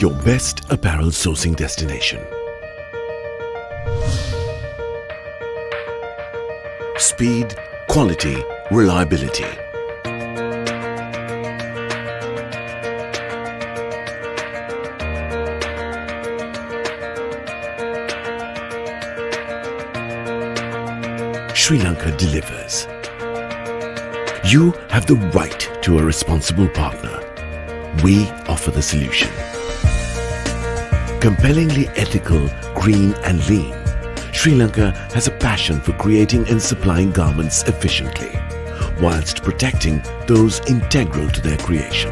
your best apparel sourcing destination. Speed, quality, reliability. Sri Lanka delivers. You have the right to a responsible partner. We offer the solution. Compellingly ethical, green and lean, Sri Lanka has a passion for creating and supplying garments efficiently, whilst protecting those integral to their creation.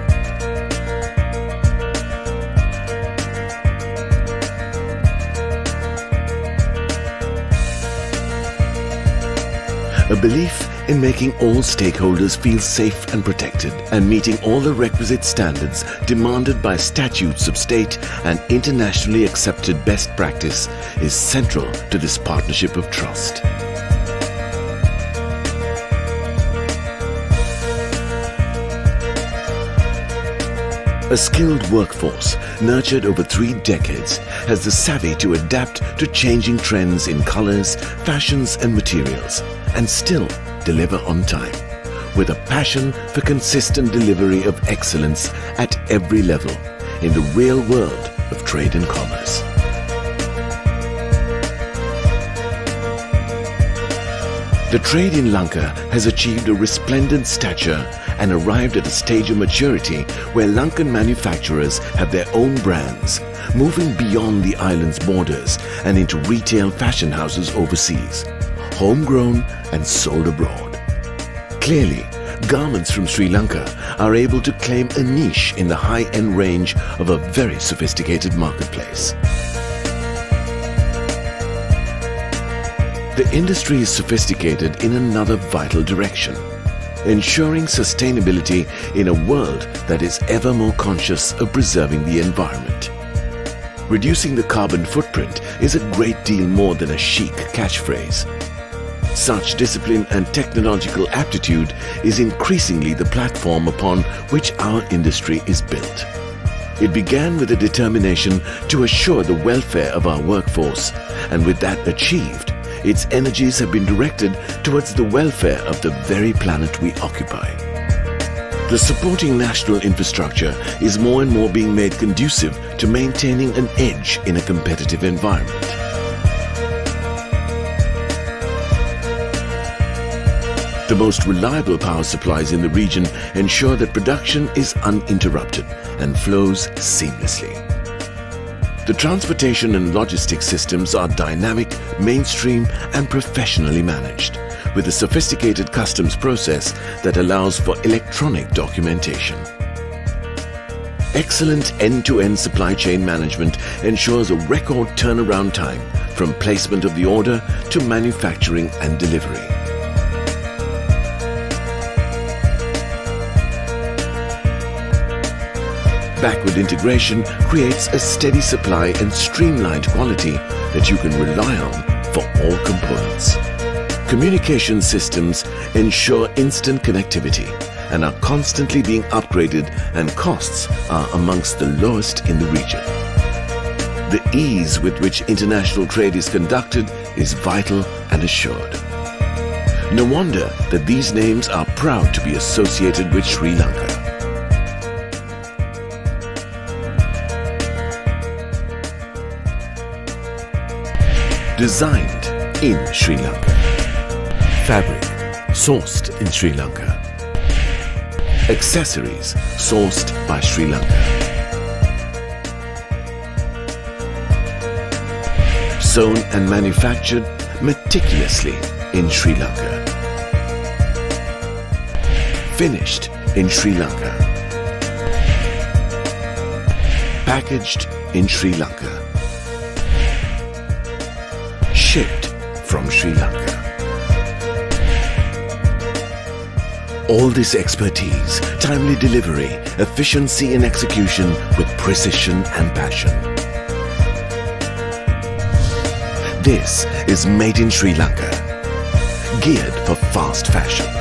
A belief in making all stakeholders feel safe and protected and meeting all the requisite standards demanded by statutes of state and internationally accepted best practice is central to this partnership of trust. A skilled workforce, nurtured over three decades, has the savvy to adapt to changing trends in colors, fashions and materials, and still deliver on time. With a passion for consistent delivery of excellence at every level in the real world of trade and commerce. The trade in Lanka has achieved a resplendent stature and arrived at a stage of maturity where Lankan manufacturers have their own brands, moving beyond the island's borders and into retail fashion houses overseas, homegrown and sold abroad. Clearly, garments from Sri Lanka are able to claim a niche in the high-end range of a very sophisticated marketplace. The industry is sophisticated in another vital direction, ensuring sustainability in a world that is ever more conscious of preserving the environment. Reducing the carbon footprint is a great deal more than a chic catchphrase. Such discipline and technological aptitude is increasingly the platform upon which our industry is built. It began with a determination to assure the welfare of our workforce, and with that achieved, its energies have been directed towards the welfare of the very planet we occupy. The supporting national infrastructure is more and more being made conducive to maintaining an edge in a competitive environment. The most reliable power supplies in the region ensure that production is uninterrupted and flows seamlessly. The transportation and logistics systems are dynamic, mainstream and professionally managed with a sophisticated customs process that allows for electronic documentation. Excellent end-to-end -end supply chain management ensures a record turnaround time from placement of the order to manufacturing and delivery. Backward integration creates a steady supply and streamlined quality that you can rely on for all components. Communication systems ensure instant connectivity and are constantly being upgraded and costs are amongst the lowest in the region. The ease with which international trade is conducted is vital and assured. No wonder that these names are proud to be associated with Sri Lanka. Designed in Sri Lanka. Fabric sourced in Sri Lanka. Accessories sourced by Sri Lanka. Sewn and manufactured meticulously in Sri Lanka. Finished in Sri Lanka. Packaged in Sri Lanka from Sri Lanka. All this expertise, timely delivery, efficiency in execution with precision and passion. This is made in Sri Lanka, geared for fast fashion.